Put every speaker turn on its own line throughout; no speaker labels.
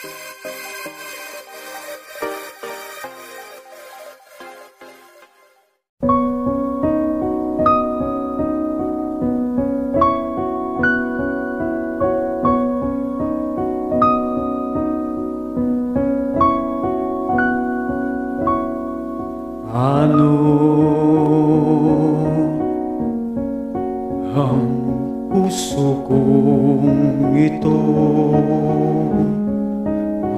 Ano ang puso kong ito.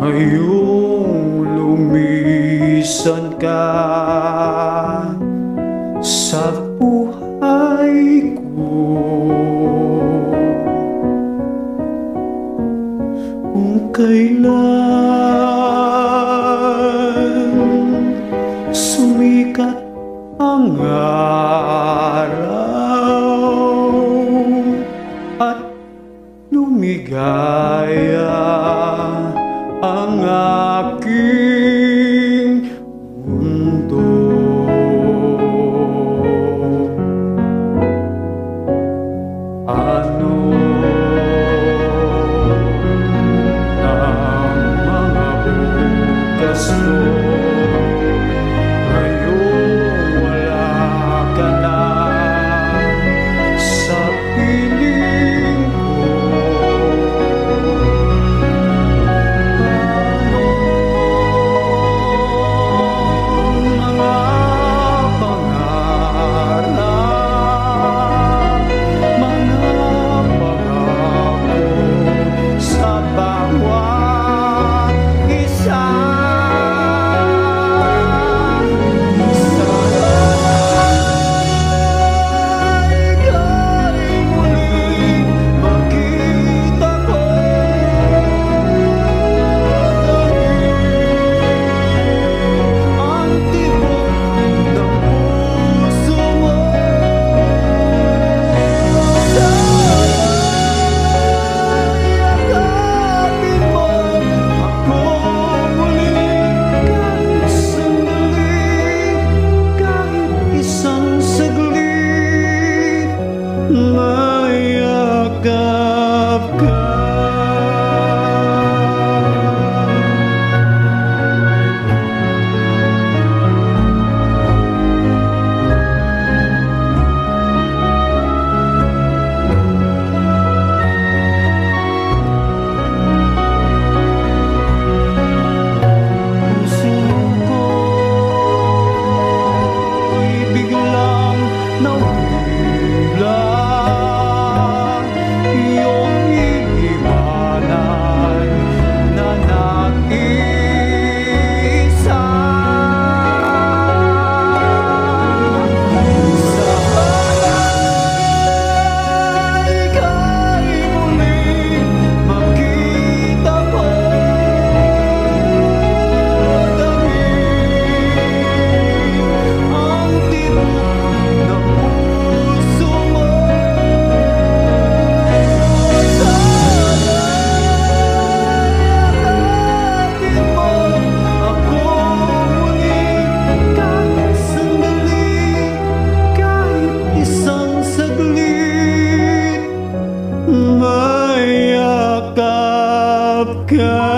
Ngayong lumisan ka sa buhay ko. Kung kailan sumikat ang araw at lumigaya ang aking God.